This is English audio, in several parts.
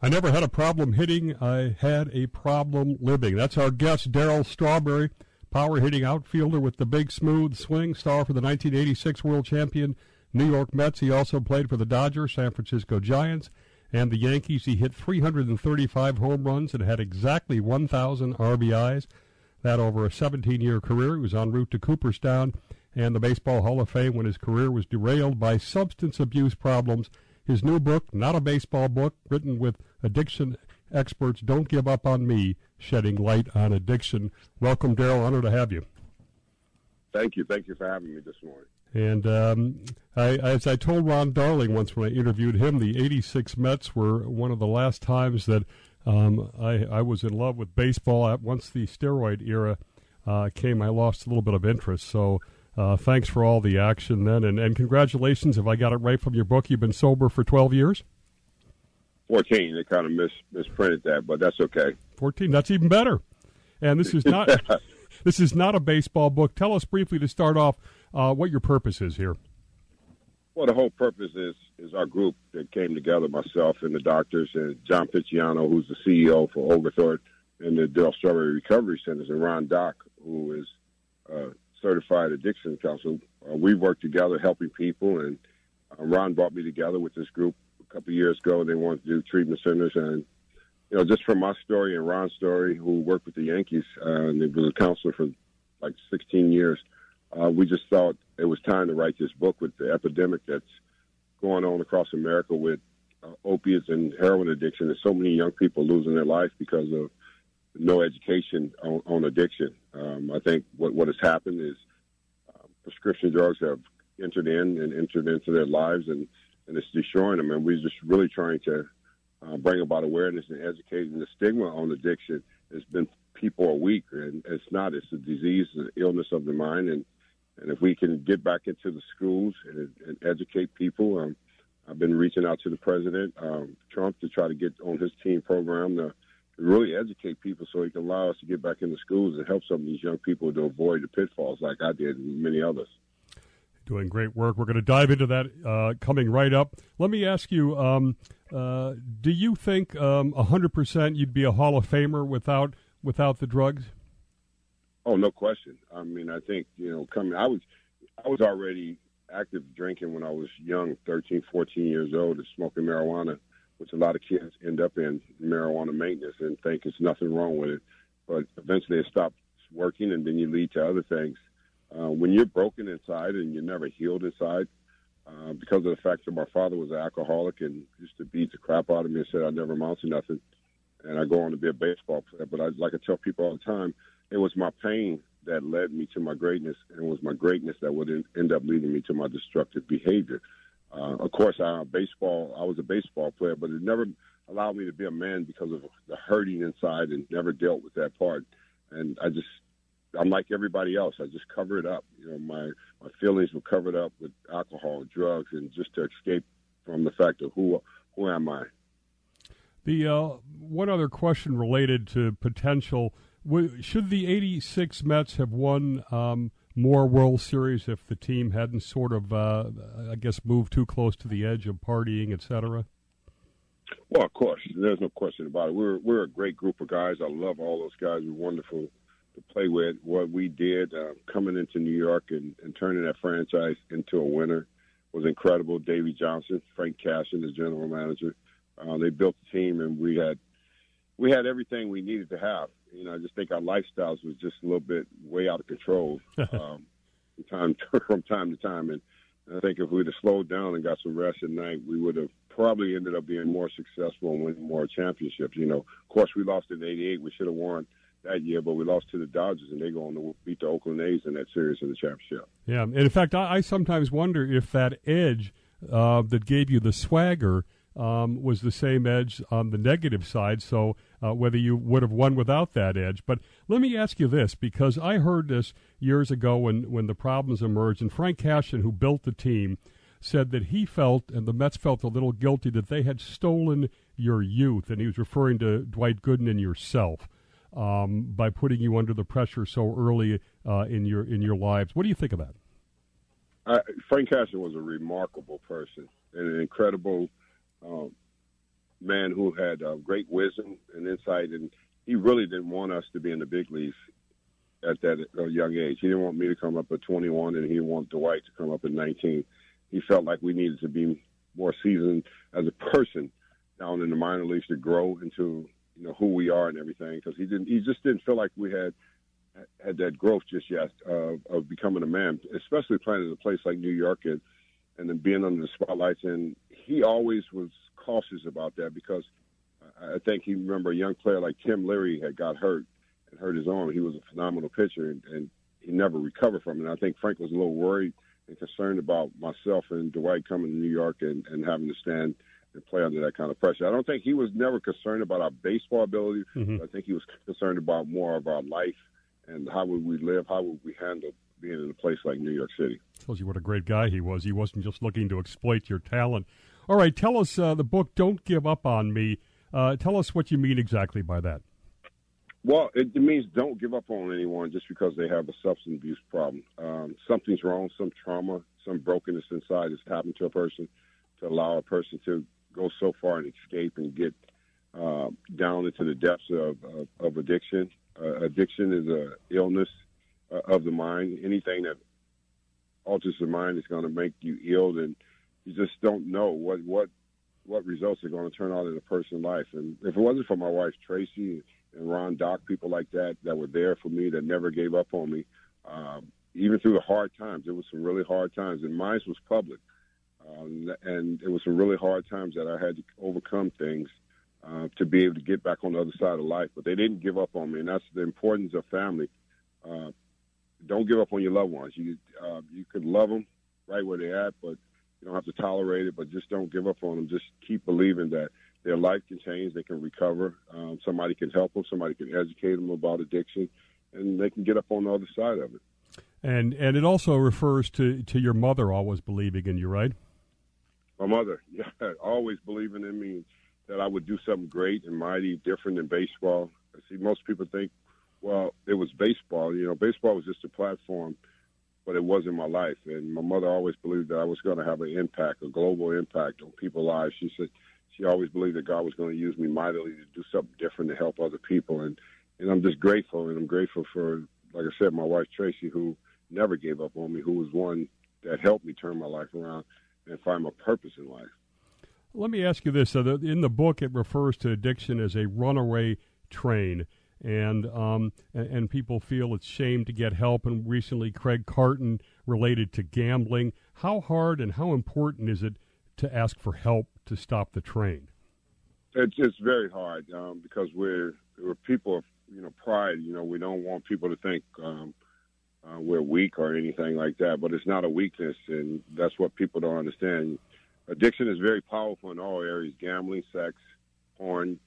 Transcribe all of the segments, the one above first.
I never had a problem hitting. I had a problem living. That's our guest, Darryl Strawberry, power hitting outfielder with the big smooth swing, star for the 1986 world champion New York Mets. He also played for the Dodgers, San Francisco Giants, and the Yankees. He hit 335 home runs and had exactly 1,000 RBIs. That over a 17 year career. He was en route to Cooperstown and the Baseball Hall of Fame when his career was derailed by substance abuse problems his new book, Not a Baseball Book, written with addiction experts, Don't Give Up on Me, Shedding Light on Addiction. Welcome, Darryl. Honor to have you. Thank you. Thank you for having me this morning. And um, I, as I told Ron Darling once when I interviewed him, the 86 Mets were one of the last times that um, I, I, was in love with baseball. Once the steroid era uh, came, I lost a little bit of interest. So uh, thanks for all the action then, and, and congratulations. If I got it right from your book, you've been sober for 12 years? 14. They kind of mis- misprinted that, but that's okay. 14. That's even better. And this is not this is not a baseball book. Tell us briefly to start off uh, what your purpose is here. Well, the whole purpose is is our group that came together, myself and the doctors, and John Picciano, who's the CEO for Oglethorpe and the Darryl Strawberry Recovery Centers, and Ron Dock, who is uh, certified addiction counselor. Uh, we work together helping people, and uh, Ron brought me together with this group a couple years ago. They wanted to do treatment centers, and you know, just from my story and Ron's story, who worked with the Yankees uh, and was a counselor for like 16 years, uh, we just thought it was time to write this book with the epidemic that's going on across America with uh, opiates and heroin addiction. There's so many young people losing their life because of no education on, on addiction. Um, I think what, what has happened is uh, prescription drugs have entered in and entered into their lives, and, and it's destroying them. And we're just really trying to uh, bring about awareness and educating the stigma on addiction. It's been people are weak, and it's not. It's a disease, an illness of the mind, and and if we can get back into the schools and, and educate people, um, I've been reaching out to the president um, Trump to try to get on his team program to really educate people so he can allow us to get back into schools and help some of these young people to avoid the pitfalls like I did and many others. Doing great work. We're going to dive into that uh, coming right up. Let me ask you um, uh, do you think um, 100% you'd be a Hall of Famer without without the drugs? Oh, no question. I mean, I think, you know, coming, I was, I was already active drinking when I was young, 13, 14 years old, and smoking marijuana which a lot of kids end up in marijuana maintenance and think there's nothing wrong with it. But eventually it stops working, and then you lead to other things. Uh, when you're broken inside and you're never healed inside, uh, because of the fact that my father was an alcoholic and used to beat the crap out of me and said I never amount to nothing, and I go on to be a baseball player. But I like I tell people all the time, it was my pain that led me to my greatness, and it was my greatness that would end up leading me to my destructive behavior. Uh, of course, I baseball. I was a baseball player, but it never allowed me to be a man because of the hurting inside, and never dealt with that part. And I just, I'm like everybody else. I just cover it up. You know, my my feelings were covered up with alcohol, drugs, and just to escape from the fact of who who am I. The uh, one other question related to potential: should the '86 Mets have won? Um, more World Series if the team hadn't sort of, uh, I guess, moved too close to the edge of partying, etc. Well, of course, there's no question about it. We're we're a great group of guys. I love all those guys. We're wonderful to play with. What we did uh, coming into New York and, and turning that franchise into a winner was incredible. Davey Johnson, Frank Cashen, the general manager, uh, they built the team, and we had we had everything we needed to have. You know, I just think our lifestyles was just a little bit way out of control um, from time to, from time to time, and I think if we'd have slowed down and got some rest at night, we would have probably ended up being more successful and winning more championships. You know, of course, we lost in '88. We should have won that year, but we lost to the Dodgers, and they go on to beat the Oakland A's in that series in the championship. Yeah, and in fact, I, I sometimes wonder if that edge uh, that gave you the swagger um, was the same edge on the negative side. So uh, whether you would have won without that edge. But let me ask you this, because I heard this years ago when, when the problems emerged, and Frank Cashen, who built the team, said that he felt, and the Mets felt a little guilty, that they had stolen your youth, and he was referring to Dwight Gooden and yourself. Um, by putting you under the pressure so early uh, in your in your lives, what do you think of that? Frank Cashen was a remarkable person an incredible um, man who had uh, great wisdom and insight, and he really didn't want us to be in the big leagues at that uh, young age. He didn't want me to come up at 21, and he didn't want Dwight to come up at 19. He felt like we needed to be more seasoned as a person down in the minor leagues to grow into you know who we are and everything. Because he didn't, he just didn't feel like we had had that growth just yet of, of becoming a man, especially playing in a place like New York and and then being under the spotlights. And he always was cautious about that because I think he remember a young player like Tim Leary had got hurt and hurt his arm. He was a phenomenal pitcher and, and he never recovered from it. And I think Frank was a little worried and concerned about myself and Dwight coming to New York and, and having to stand and play under that kind of pressure. I don't think he was never concerned about our baseball ability. Mm-hmm. I think he was concerned about more of our life and how would we live, how would we handle being in a place like New York City. Tells you what a great guy he was. He wasn't just looking to exploit your talent. All right, tell us uh, the book "Don't Give Up on Me." Uh, tell us what you mean exactly by that. Well, it, it, means don't give up on anyone just because they have a substance abuse problem. Um, something's wrong, some trauma, some brokenness inside has happened to a person to allow a person to go so far and escape and get uh, down into the depths of, of, of addiction. Uh, addiction is a illness uh, of the mind. Anything that alters the mind is going to make you ill, and you just don't know what what what results are going to turn out in a person's life. And if it wasn't for my wife Tracy and Ron Dock, people like that that were there for me that never gave up on me, um, even through the hard times. It was some really hard times, and mine was public, um, and it was some really hard times that I had to overcome things. Uh, to be able to get back on the other side of life, but they didn't give up on me, and that's the importance of family. Uh, don't give up on your loved ones. You uh, you could love them right where they're at, but you don't have to tolerate it. But just don't give up on them. Just keep believing that their life can change. They can recover. Um, somebody can help them. Somebody can educate them about addiction, and they can get up on the other side of it. And and it also refers to to your mother always believing in you, right? My mother, yeah, always believing in me that I would do something great and mighty, different than baseball. I See, most people think well, it was baseball. You know, baseball was just a platform, but it wasn't my life. And my mother always believed that I was going to have an impact, a global impact on people's lives. She said she always believed that God was going to use me mightily to do something different to help other people. And and I'm just grateful, and I'm grateful for, like I said, my wife Tracy, who never gave up on me, who was one that helped me turn my life around and find my purpose in life. Let me ask you this: so in the book, it refers to addiction as a runaway train and um, and people feel it's shame to get help. And recently, Craig Carton related to gambling. How hard and how important is it to ask for help to stop the train? It's it's very hard um, because we're we're people of you know pride. You know, we don't want people to think. Um, uh, we're weak or anything like that, but it's not a weakness, and that's what people don't understand. Addiction is very powerful in all areas: gambling, sex, porn,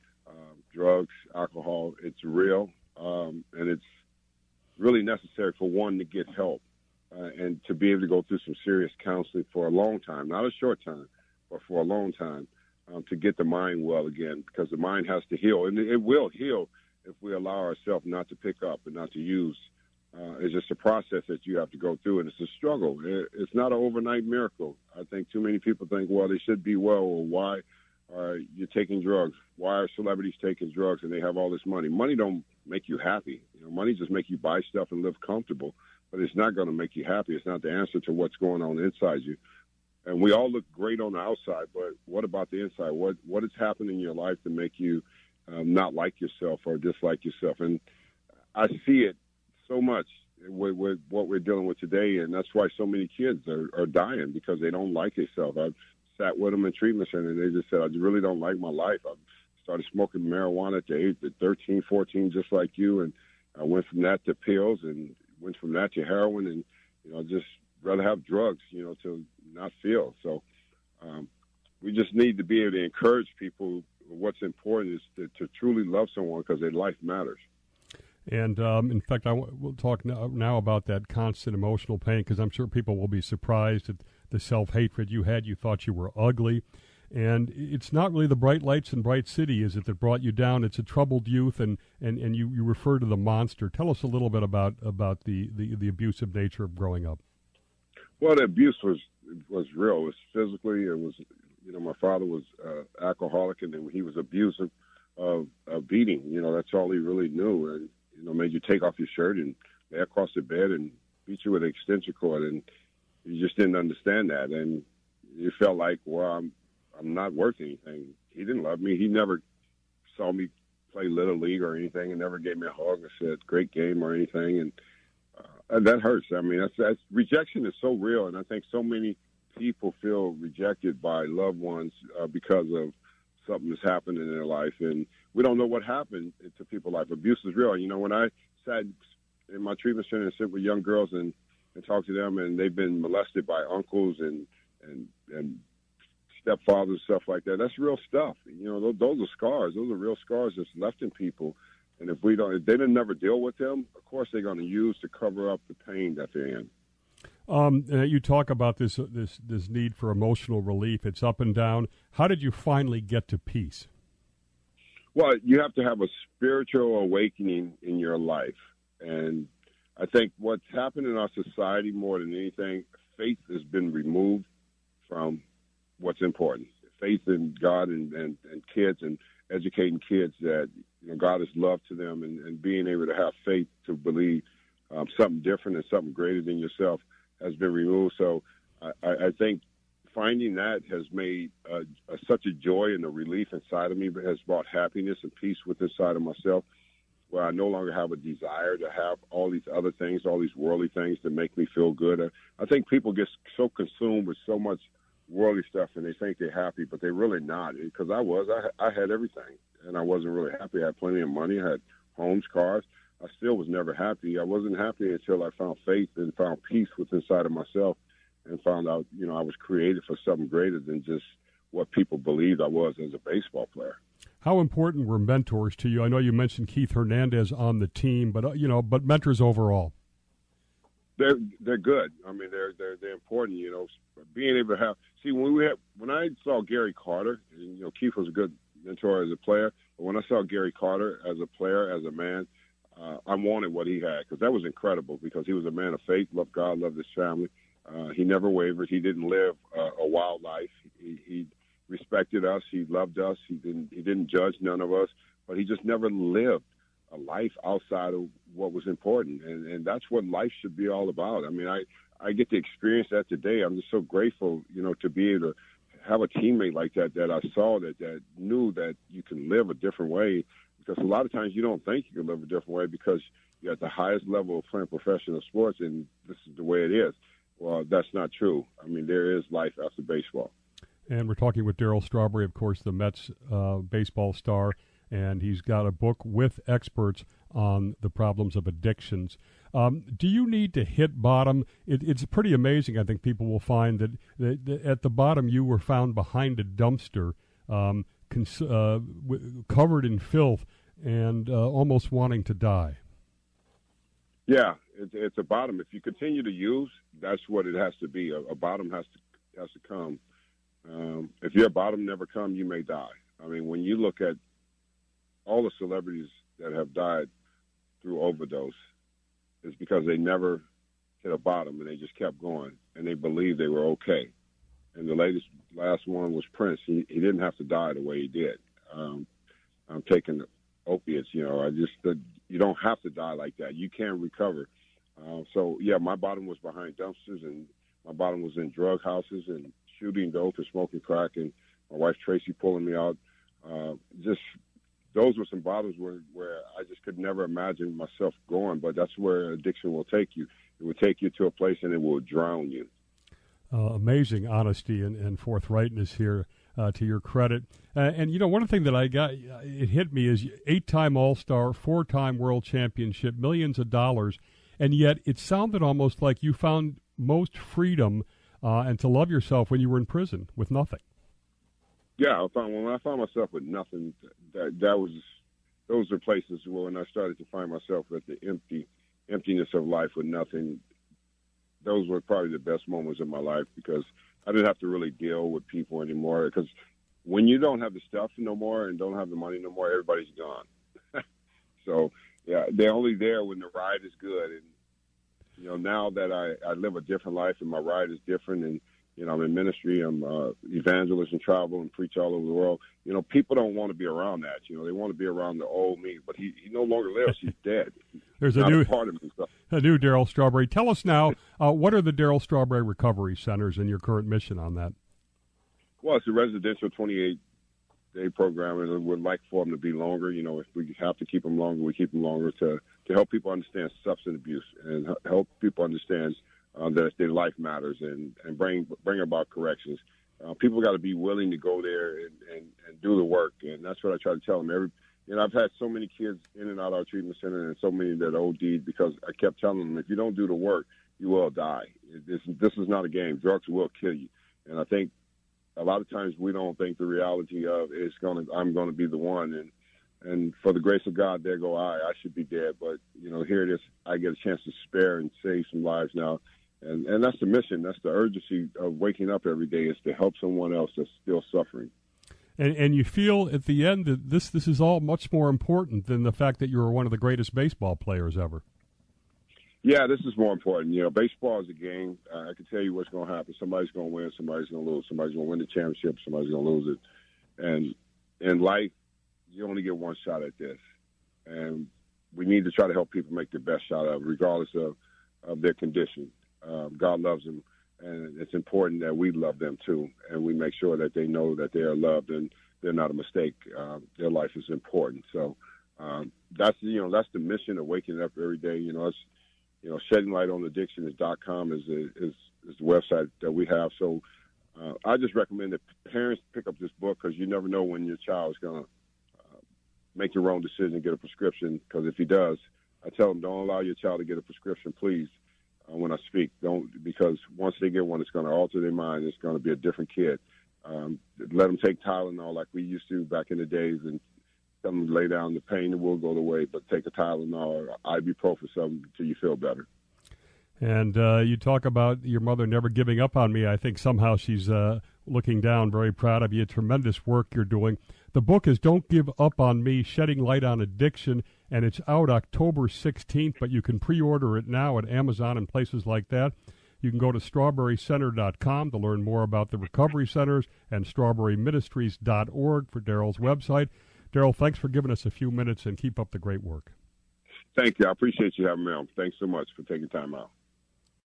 drugs, alcohol. It's real, um, and it's really necessary for one to get help uh, and to be able to go through some serious counseling for a long time, not a short time, but for a long time, um, to get the mind well again, because the mind has to heal, and it will heal if we allow ourselves not to pick up and not to use. Uh, it's just a process that you have to go through, and it's a struggle. It's not an overnight miracle. I think too many people think, well, they should be well, or why uh, you're taking drugs. Why are celebrities taking drugs and they have all this money? Money don't make you happy. You know, money just make you buy stuff and live comfortable, but it's not going to make you happy. It's not the answer to what's going on inside you. And we all look great on the outside, but what about the inside? What what has happened in your life to make you um, not like yourself or dislike yourself? And I see it so much with, with, what we're dealing with today, and that's why so many kids are, are dying because they don't like themselves. Sat with treatment center, and they just said, I really don't like my life. I started smoking marijuana at the age of 13, 14, just like you, and I went from that to pills, and went from that to heroin, and you know, just rather have drugs, you know, to not feel. So um, we just need to be able to encourage people. What's important is to, to truly love someone because their life matters. And um, in fact, I w- we'll talk now, now about that constant emotional pain because I'm sure people will be surprised at the self hatred you had. You thought you were ugly. And it's not really the bright lights and bright city, is it, that brought you down? It's a troubled youth, and, and, and you, you refer to the monster. Tell us a little bit about, about the, the, the abusive nature of growing up. Well, the abuse was was real. It was physically, it was You know, my father was uh, alcoholic and he was abusive of, of beating. You know, that's all he really knew. And, you know, made you take off your shirt and lay across the bed and beat you with an extension cord. And you just didn't understand that. And you felt like, well, I'm, I'm not worth anything. He didn't love me. He never saw me play little league or anything and never gave me a hug or said great game or anything. And, uh, that hurts. I mean, that's, that's rejection is so real. And I think so many people feel rejected by loved ones uh, because of something that's happened in their life, and we don't know what happened to people's life. Abuse is real. You know, when I sat in my treatment center and sit with young girls and and talk to them, and they've been molested by uncles and and and stepfathers and stuff like that. That's real stuff. You know, those, those are scars. Those are real scars that's left in people. And if we don't, if they didn't never deal with them, of course they're going to use to cover up the pain that they're in. Um, uh, you talk about this uh, this this need for emotional relief. It's up and down. How did you finally get to peace? Well, you have to have a spiritual awakening in your life, and I think what's happened in our society more than anything, faith has been removed from what's important. Faith in God and, and, and kids and educating kids that you know, God is love to them and, and being able to have faith to believe um, something different and something greater than yourself has been removed. So I, I think finding that has made uh, such a joy and a relief inside of me, but has brought happiness and peace within inside of myself, where I no longer have a desire to have all these other things, all these worldly things to make me feel good. I, I think people get so consumed with so much worldly stuff and they think they're happy, but they're really not. Eh, because I was, I, I had everything, and I wasn't really happy. I had plenty of money, I had homes, cars. I still was never happy. I wasn't happy until I found faith and found peace within inside of myself and found out, you know, I was created for something greater than just what people believed I was as a baseball player. How important were mentors to you? I know you mentioned Keith Hernandez on the team, but uh, you know, but mentors overall. They're they're good. I mean, they're they're they're important. You know, being able to have see when we had when I saw Gary Carter, and you know, Keith was a good mentor as a player, but when I saw Gary Carter as a player, as a man, uh, I wanted what he had because that was incredible because he was a man of faith, loved God, loved his family. Uh, he never wavered. He didn't live uh, a wild life. He, he respected us. He loved us. He didn't. He didn't judge none of us. But he just never lived a life outside of what was important, and and that's what life should be all about. I mean, I I get to experience that today. I'm just so grateful, you know, to be able to have a teammate like that that I saw that that knew that you can live a different way because a lot of times you don't think you can live a different way because you're at the highest level of playing professional sports and this is the way it is. Well, that's not true. I mean, there is life after baseball. And we're talking with Darryl Strawberry, of course, the Mets uh, baseball star, and he's got a book with experts on the problems of addictions. Um, do you need to hit bottom? It, it's pretty amazing. I think people will find that, that, that, at the bottom you were found behind a dumpster, um, cons- uh, w- covered in filth, and uh, almost wanting to die. Yeah, it's, it's a bottom. If you continue to use, that's what it has to be. A, a bottom has to has to come. Um, if your bottom never come, you may die. I mean, when you look at all the celebrities that have died through overdose, it's because they never hit a bottom and they just kept going and they believed they were okay. And the latest last one was Prince. He he didn't have to die the way he did. Um, I'm taking opiates. You know, I just the, you don't have to die like that. You can recover. Uh, so yeah, my bottom was behind dumpsters, and my bottom was in drug houses and shooting dope and smoking crack, and my wife Tracy pulling me out. Uh, just those were some bottoms where where I just could never imagine myself going. But that's where addiction will take you. It will take you to a place, and it will drown you. Uh, amazing honesty and, and forthrightness here uh, to your credit. Uh, and you know, one thing that I got it hit me is eight-time All-Star, four-time World Championship, millions of dollars, and yet it sounded almost like you found most freedom uh, and to love yourself when you were in prison with nothing. Yeah, I found when I found myself with nothing, that that was those are places where when I started to find myself at the empty emptiness of life with nothing. Those were probably the best moments of my life because I didn't have to really deal with people anymore because when you don't have the stuff no more and don't have the money no more, everybody's gone. so yeah, they're only there when the ride is good. And you know, now that I I live a different life and my ride is different, and You know, I'm in ministry. I'm uh, evangelist and travel and preach all over the world. You know, people don't want to be around that. You know, they want to be around the old me. But he, he no longer lives. He's dead. There's He's a new a part of himself. a new Darryl Strawberry. Tell us now, uh, what are the Darryl Strawberry Recovery Centers and your current mission on that? Well, it's a residential 28 day program, and we'd like for them to be longer. You know, if we have to keep them longer, we keep them longer to to help people understand substance abuse and help people understand uh, that their life matters and and bring bring about corrections. Uh, people got to be willing to go there and, and and do the work, and that's what I try to tell them. Every you know, I've had so many kids in and out of our treatment center, and so many that OD'd because I kept telling them, if you don't do the work, you will die. This this is not a game. Drugs will kill you, and I think a lot of times we don't think the reality of it's going to I'm going to be the one and and for the grace of God there go I. I should be dead but you know here it is. I get a chance to spare and save some lives now. And and that's the mission. That's the urgency of waking up every day is to help someone else that's still suffering. And, and you feel at the end that this this is all much more important than the fact that you were one of the greatest baseball players ever. yeah this is more important. You know baseball is a game. Uh, I can tell you what's going to happen. Somebody's going to win somebody's going to lose. Somebody's going to win the championship somebody's going to lose it. And in life you only get one shot at this and we need to try to help people make the best shot of regardless of, of their condition. Um, God loves them, and it's important that we love them too, and we make sure that they know that they are loved and they're not a mistake. Um, their life is important. So um, that's you know that's the mission of waking up every day. You know, it's you know shedding light on addiction is dot com is is is the website that we have. So uh, I just recommend that parents pick up this book because you never know when your child is going to make your own decision, get a prescription. Because if he does, I tell them don't allow your child to get a prescription, please. Uh, when I speak, don't because once they get one, it's going to alter their mind. It's going to be a different kid. Um, let them take Tylenol like we used to back in the days, and tell them to lay down. The pain it will go away, but take a Tylenol or ibuprofen something until you feel better. And uh, you talk about your mother never giving up on me. I think somehow she's uh, looking down, very proud of you. Tremendous work you're doing. The book is Don't Give Up on Me Shedding Light on Addiction, and it's out October 16th, but you can pre order it now at Amazon and places like that. You can go to strawberrycenter.com to learn more about the recovery centers and strawberryministries.org for Darryl's website. Darryl, thanks for giving us a few minutes and keep up the great work. Thank you. I appreciate you having me on. Thanks so much for taking time out.